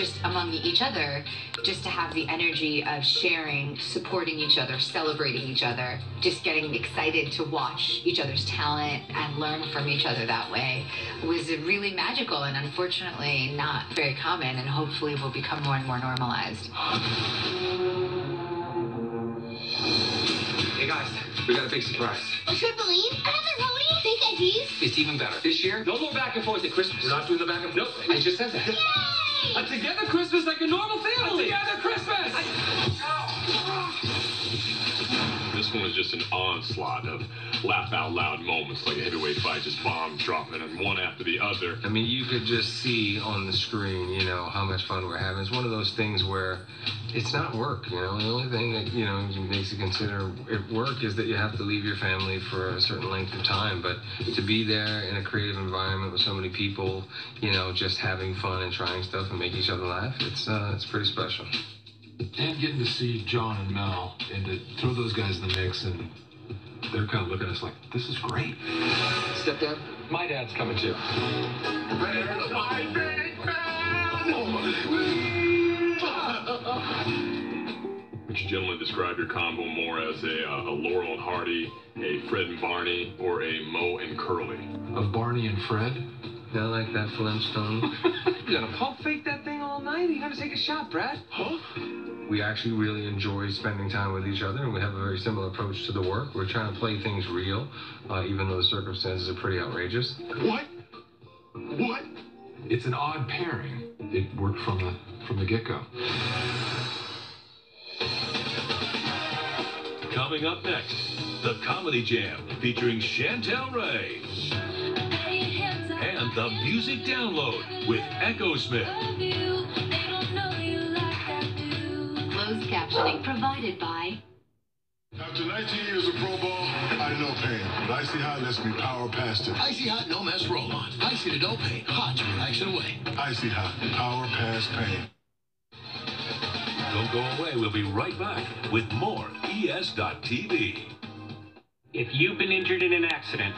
just among each other, just to have the energy of sharing, supporting each other, celebrating each other, just getting excited to watch each other's talent and learn from each other that way was really magical and unfortunately not very common and hopefully will become more and more normalized. Hey guys, we got a big surprise. A trampoline? Another pony? Fake IDs? It's even better. This year, no more back and forth at Christmas. We're not doing the back and forth. Nope, forth. I just said that. A together Christmas like a normal family. A together Christmas! Just an onslaught of laugh out loud moments, like a heavyweight fight, just bombs dropping and one after the other. I mean, you could just see on the screen, you know, how much fun we're having. It's one of those things where it's not work, you know. The only thing that, you know, makes you consider it work is that you have to leave your family for a certain length of time. But to be there in a creative environment with so many people, you know, just having fun and trying stuff and make each other laugh, it's, uh, it's pretty special. And getting to see John and Mel and to throw those guys in the mix and they're kind of looking at us like, this is great. Stepdad, my dad's coming too. Where's my big man? Would you gentlemen describe your combo more as a, uh, a Laurel and Hardy, a Fred and Barney, or a Moe and Curly? Of Barney and Fred. Yeah, I like that Flintstone. You gonna pump fake that thing all night? You gotta take a shot, Brad. Huh? we actually really enjoy spending time with each other, and we have a very similar approach to the work. We're trying to play things real, uh, even though the circumstances are pretty outrageous. What? What? It's an odd pairing. It worked from the from the get go. Coming up next, the Comedy Jam featuring Chantel Ray and the Music Download with Echosmith. Closed captioning provided by After 19 years of pro ball, I know pain, but Icy Hot lets me power past it. Icy Hot No Mess Roll On. Icy to no pain. Hot to relax it away. Icy Hot, power past pain. Don't go away. We'll be right back with more ES.TV. If you've been injured in an accident,